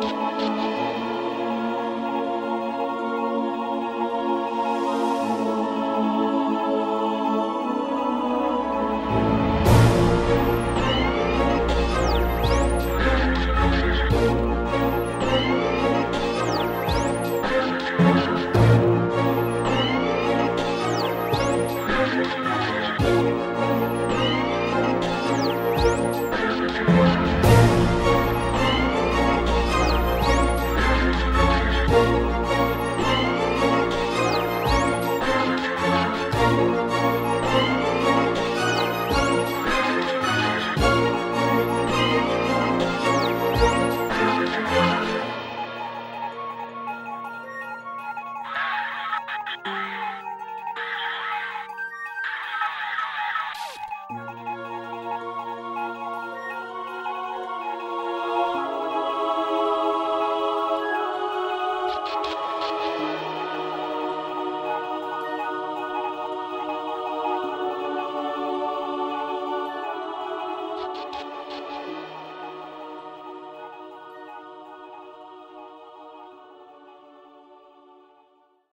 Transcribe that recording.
Música